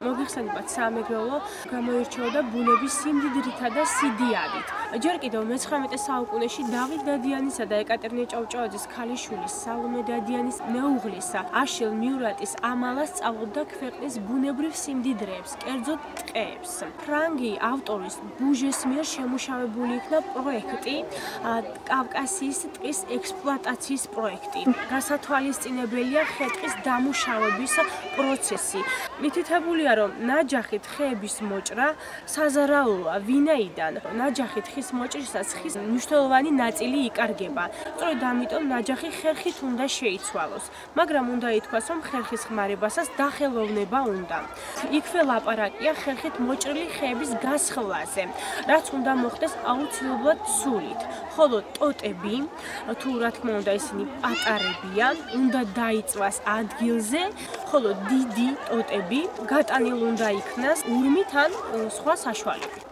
მოგიხსენებათ სამეგრელო გამოირჩეოდა ბუნების სიმდიდრითა და სიდიადით. ჯერ კიდევ მე-19 საუკუნეში დავით დადიანისა და ეკატერინე ჭავჭავაძის ქალიშვილის სალომე დადიანის მეუღლისა აშილ მიურატის ამალას სწავლობდა ქვეყნის ბუნებრივ სიმდიდრეებს, კერძოდ ტყეებს. ფრანგი ავტორის ბუჟეს მიერ შემუშავებული იქნა პროექტი კავკასიის ტყის ექსპლუატაციის პროექტი. გასათვალისწინებელია ხე-ტყის დამუშავების პროცესი. მითითებულია, რომ ნაჯახით ხეების მოჭრა საზარაოა, ვინაიდან ნაჯახით ხის მოჭრისას ხის მნიშვნელოვანი ნაწილი იკარგება. სწორედ ამიტომ ნაჯახი ხერხით უნდა შეიცვალოს, მაგრამ უნდა ითქვას, რომ ხერხის ხმარებასაც დახელოვნება უნდა. იქვე ლაპარაკია ხერხით მოჭრილი ხეების გასხლაზე, რაც უნდა მოხდეს აუცილებლად სულით. ხოლო ტოტები, თუ რა თქმა უნდა ისინი პატარებია, უნდა დაიწვას ადგილზე, ხოლო დიდი ტოტები გატანილ უნდა იქნას ურმით ან სხვა საშუალებით.